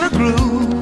in a groove.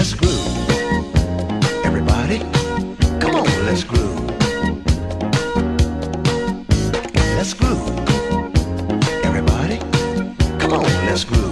let's groove. Everybody, come on, let's groove. Let's groove. Everybody, come on, let's groove.